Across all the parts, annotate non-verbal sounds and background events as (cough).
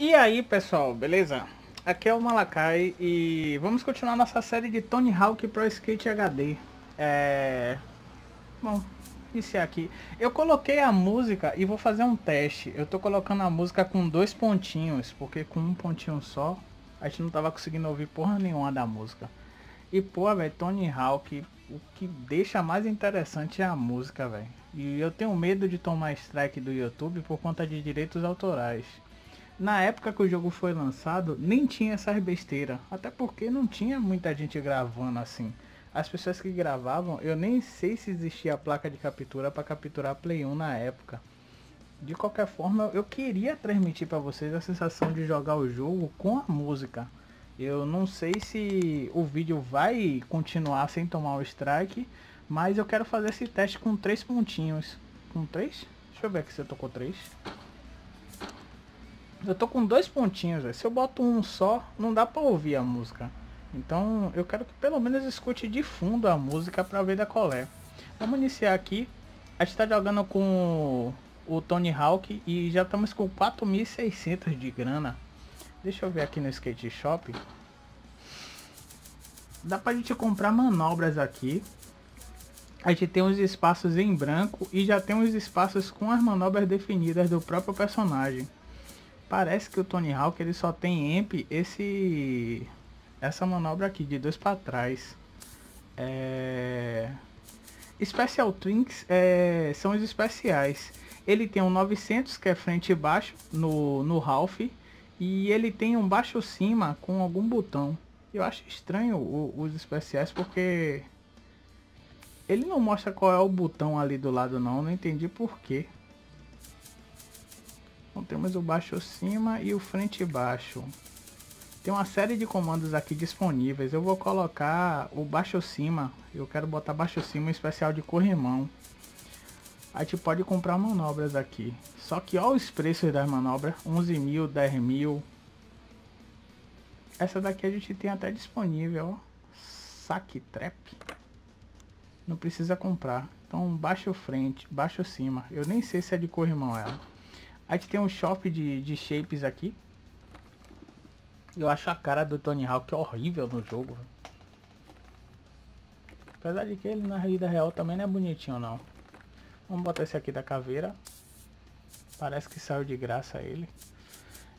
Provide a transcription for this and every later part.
E aí pessoal, beleza? Aqui é o Malakai e vamos continuar nossa série de Tony Hawk Pro Skate HD. É... Bom, iniciar aqui. Eu coloquei a música e vou fazer um teste. Eu tô colocando a música com dois pontinhos, porque com um pontinho só a gente não tava conseguindo ouvir porra nenhuma da música. E pô, velho, Tony Hawk, o que deixa mais interessante é a música, velho. E eu tenho medo de tomar strike do YouTube por conta de direitos autorais. Na época que o jogo foi lançado, nem tinha essas besteiras. Até porque não tinha muita gente gravando assim. As pessoas que gravavam, eu nem sei se existia a placa de captura para capturar Play 1 na época. De qualquer forma, eu queria transmitir para vocês a sensação de jogar o jogo com a música. Eu não sei se o vídeo vai continuar sem tomar o strike, mas eu quero fazer esse teste com três pontinhos. Com três? Deixa eu ver aqui se eu tô com três. Eu tô com dois pontinhos, véio. se eu boto um só, não dá pra ouvir a música. Então eu quero que pelo menos escute de fundo a música pra ver da colé. Vamos iniciar aqui. A gente tá jogando com o Tony Hawk e já estamos com 4.600 de grana. Deixa eu ver aqui no Skate Shop. Dá pra gente comprar manobras aqui a gente tem os espaços em branco e já tem os espaços com as manobras definidas do próprio personagem. Parece que o Tony Hawk ele só tem EMP esse essa manobra aqui de dois para trás. É... Special Twinks é... são os especiais. Ele tem um 900 que é frente e baixo no, no Ralph e ele tem um baixo cima com algum botão. Eu acho estranho o, os especiais porque ele não mostra qual é o botão ali do lado não, não entendi porquê. Então temos o baixo cima e o frente baixo. Tem uma série de comandos aqui disponíveis. Eu vou colocar o baixo cima. Eu quero botar baixo cima especial de corrimão. A gente pode comprar manobras aqui. Só que olha os preços das manobras. 11 mil, 10 mil. Essa daqui a gente tem até disponível. Saque trap não precisa comprar. Então baixo frente, baixo cima. Eu nem sei se é de corrimão ela. A gente tem um shop de, de shapes aqui. Eu acho a cara do Tony Hawk horrível no jogo. Apesar de que ele na vida real também não é bonitinho não. Vamos botar esse aqui da caveira. Parece que saiu de graça ele.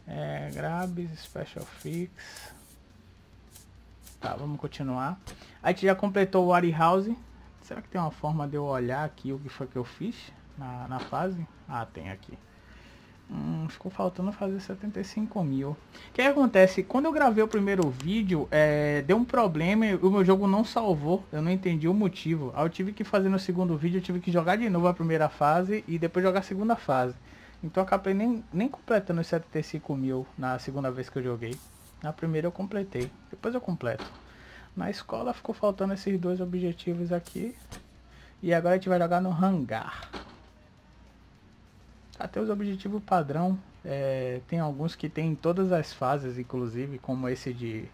É, grabs, special fix. Tá, vamos continuar. A gente já completou o Wari House. Será que tem uma forma de eu olhar aqui o que foi que eu fiz na, na fase? Ah, tem aqui. Hum, ficou faltando fazer 75 mil. O que acontece? Quando eu gravei o primeiro vídeo, é, deu um problema e o meu jogo não salvou. Eu não entendi o motivo. Aí eu tive que fazer no segundo vídeo, eu tive que jogar de novo a primeira fase e depois jogar a segunda fase. Então eu acabei nem, nem completando os 75 mil na segunda vez que eu joguei. Na primeira eu completei. Depois eu completo. Na escola ficou faltando esses dois objetivos aqui. E agora a gente vai jogar no hangar. Até os objetivos padrão. É, tem alguns que tem em todas as fases, inclusive, como esse de...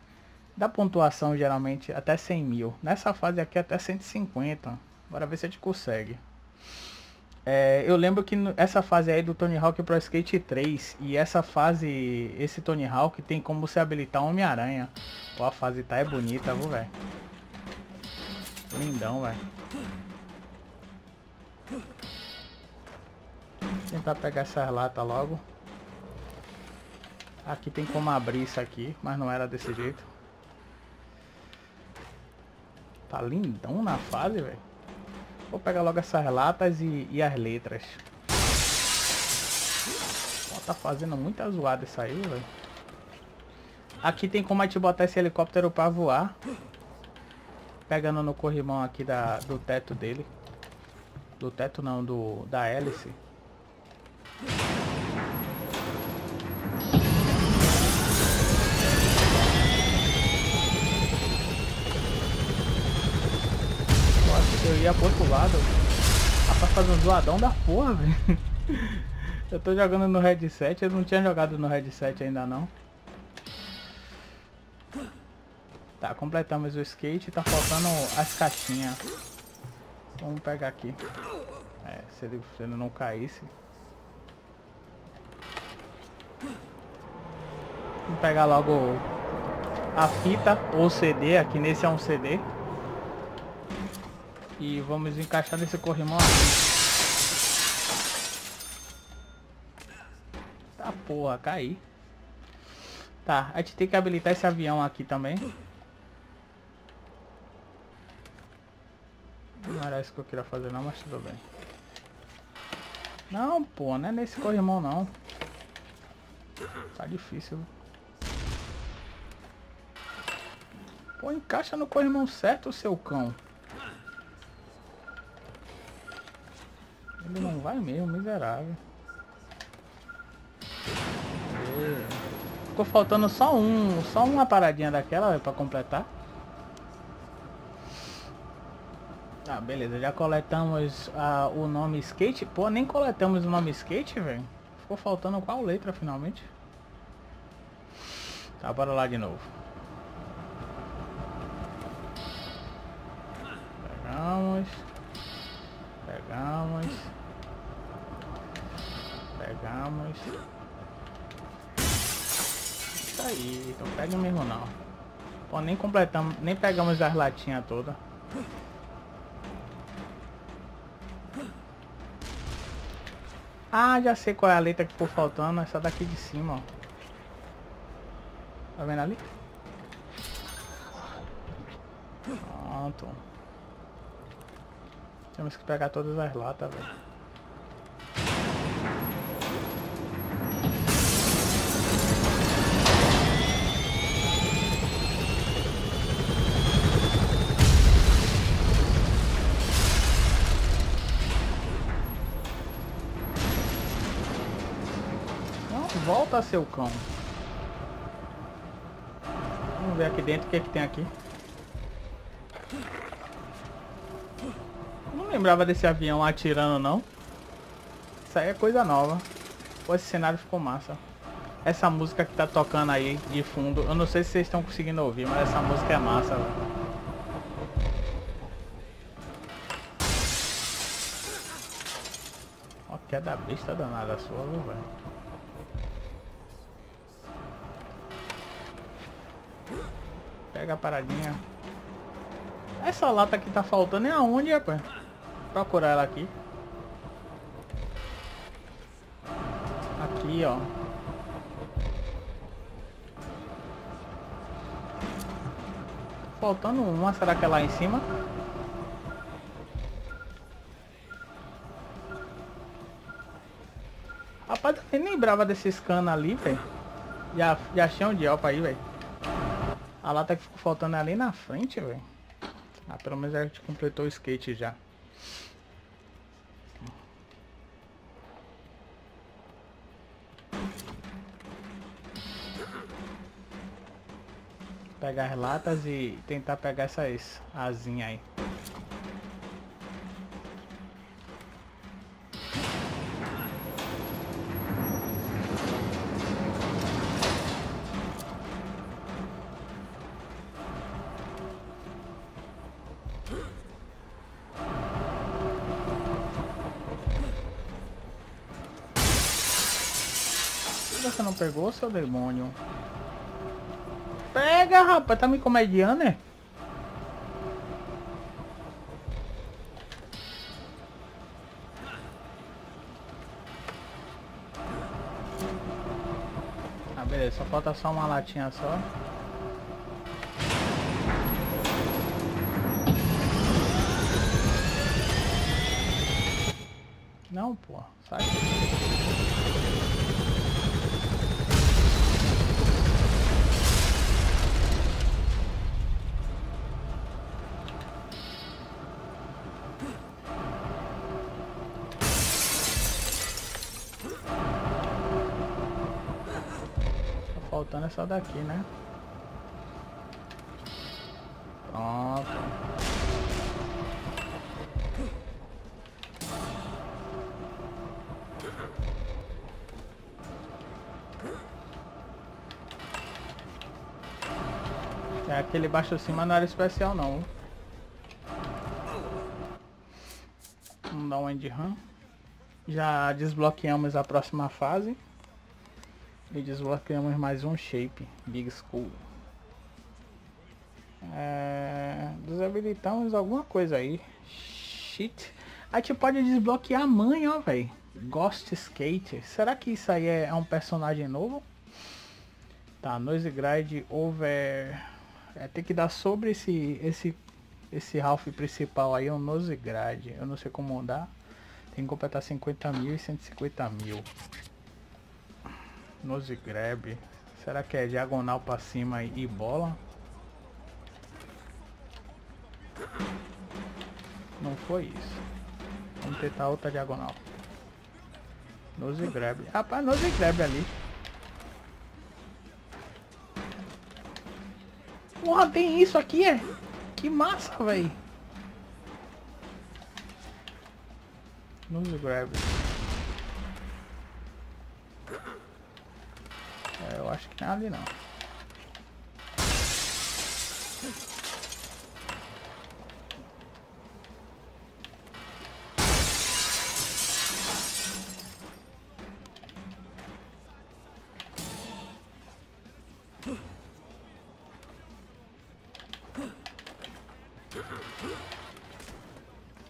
Da pontuação, geralmente, até 100 mil. Nessa fase aqui, até 150. Bora ver se a gente consegue. É, eu lembro que essa fase aí do Tony Hawk Pro Skate 3 e essa fase, esse Tony Hawk tem como se habilitar Homem-Aranha. a fase tá é bonita, viu, velho? Lindão, velho. Tentar pegar essas latas logo. Aqui tem como abrir isso aqui, mas não era desse jeito. Tá lindão na fase, velho. Vou pegar logo essas latas e, e as letras. Ó, tá fazendo muita zoada isso aí, velho. Aqui tem como a gente botar esse helicóptero pra voar. Pegando no corrimão aqui da, do teto dele. Do teto não, do da hélice. Ia pro outro lado. Rapaz, faz um zoadão da porra, velho. (laughs) Eu tô jogando no headset, eu não tinha jogado no headset ainda não. Tá, completamos o skate, tá faltando as caixinhas. Vamos pegar aqui. É, se ele, se ele não caísse. pegar logo a fita ou CD, aqui nesse é um CD. E vamos encaixar nesse corrimão aqui. Tá porra, caí. Tá, a gente tem que habilitar esse avião aqui também. Não era isso que eu queria fazer não, mas tudo bem. Não, pô, não é nesse corrimão não. Tá difícil. Pô, encaixa no corrimão certo, seu cão. Vai mesmo, miserável. Ficou faltando só um, só uma paradinha daquela para completar. Ah, beleza, já coletamos uh, o nome skate. Pô, nem coletamos o nome skate, velho. Ficou faltando qual letra finalmente? Tá, bora lá de novo. Pegamos. Pegamos. Isso aí, então pega mesmo não. Pô, nem completamos, nem pegamos as latinhas todas. Ah, já sei qual é a letra que ficou faltando. Essa daqui de cima, ó. Tá vendo ali? Pronto. Temos que pegar todas as latas, velho. Seu cão. Vamos ver aqui dentro o que, é que tem aqui. Não lembrava desse avião atirando, não. Isso aí é coisa nova. Pô, esse cenário ficou massa. Essa música que tá tocando aí de fundo, eu não sei se vocês estão conseguindo ouvir, mas essa música é massa, velho. Queda besta danada sua, velho. Pega a paradinha. Essa lata que tá faltando é aonde, rapaz? Procurar ela aqui. Aqui, ó. Faltando uma, será que é lá em cima? Rapaz, eu nem lembrava desses canos ali, velho. Já, já achei um dial aí, velho. A lata que ficou faltando é ali na frente, velho. Ah, pelo menos a gente completou o skate já. Pegar as latas e tentar pegar essas asinhas aí. Você não pegou, seu demônio? Pega, rapaz. Tá me comediando, né? Ah, beleza. Só falta só uma latinha só. Não, pô. Sai. Faltando essa daqui, né? Pronto. É aquele baixo cima não era especial não. Vamos dar um end run. Já desbloqueamos a próxima fase. E desbloqueamos mais um shape, Big School. É, desabilitamos alguma coisa aí. Shit. A gente pode desbloquear a mãe, ó, velho. Ghost Skate. Será que isso aí é, é um personagem novo? Tá, Noise Grade Over... É, tem que dar sobre esse, esse, esse Ralph principal aí, um Nose Grade. Eu não sei como dar. Tem que completar 50 mil e 150 mil. Nose Grab. Será que é diagonal pra cima e bola? Não foi isso. Vamos tentar outra diagonal. Nose grab. Rapaz, nose grab ali. Porra, tem isso aqui, é? Que massa, velho. Nose grab. Acho que não é ali não.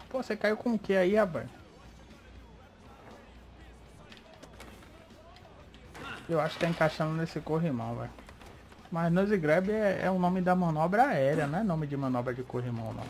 Pô, você caiu com o que aí, rapaz? Eu acho que tá encaixando nesse corrimão, velho. Mas nose grab é, é o nome da manobra aérea, não é nome de manobra de corrimão, não.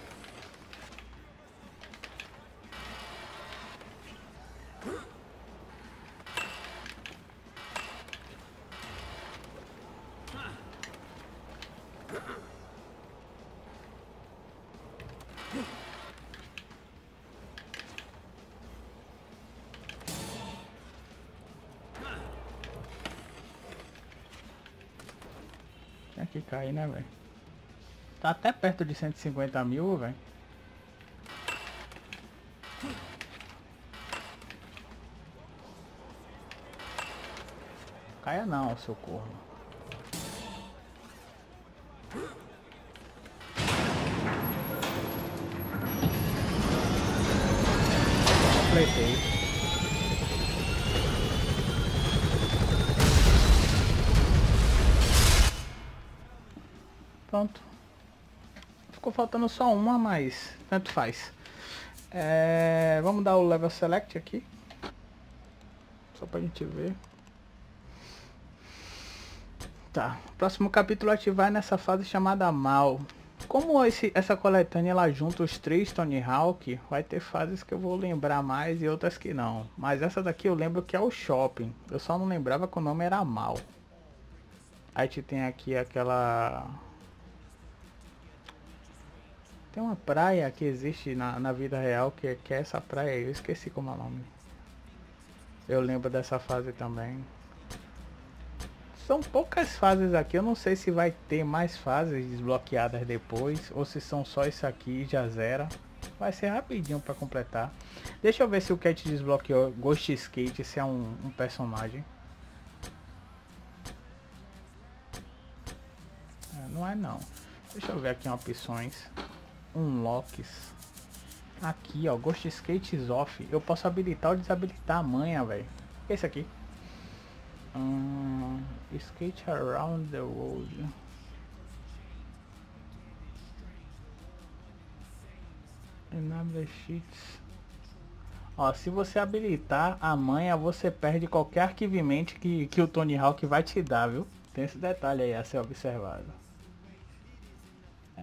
Que cair, né, velho? Tá até perto de 150 mil, velho. Caia não, seu corno. Completei. Faltando só uma, mas tanto faz. É, vamos dar o level select aqui. Só pra gente ver. Tá. Próximo capítulo a gente vai nessa fase chamada Mal. Como esse, essa coletânea ela junta os três Tony Hawk, vai ter fases que eu vou lembrar mais e outras que não. Mas essa daqui eu lembro que é o Shopping. Eu só não lembrava que o nome era Mal. Aí a gente tem aqui aquela tem uma praia que existe na, na vida real, que, que é essa praia eu esqueci como é o nome. Eu lembro dessa fase também. São poucas fases aqui, eu não sei se vai ter mais fases desbloqueadas depois, ou se são só isso aqui e já zera. Vai ser rapidinho para completar. Deixa eu ver se o Cat desbloqueou Ghost Skate, se é um, um personagem. É, não é não. Deixa eu ver aqui em opções unlocks. Aqui, ó, Ghost Skates Off. Eu posso habilitar ou desabilitar a manha, velho. Esse aqui. Hum, skate around the world. Enable cheats. Ó, se você habilitar a manha, você perde qualquer arquivimento que, que o Tony Hawk vai te dar, viu? Tem esse detalhe aí a ser observado.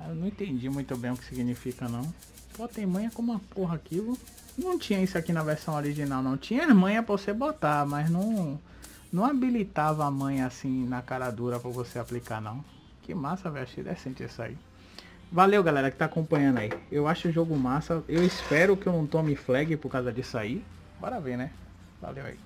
Eu não entendi muito bem o que significa não. Pô, tem manha como uma porra aquilo. Não tinha isso aqui na versão original não. Tinha as manhas pra você botar, mas não, não habilitava a manha assim na cara dura pra você aplicar não. Que massa, velho. Achei decente isso aí. Valeu, galera, que tá acompanhando aí. Eu acho o jogo massa. Eu espero que eu não tome flag por causa disso aí. Bora ver, né? Valeu aí.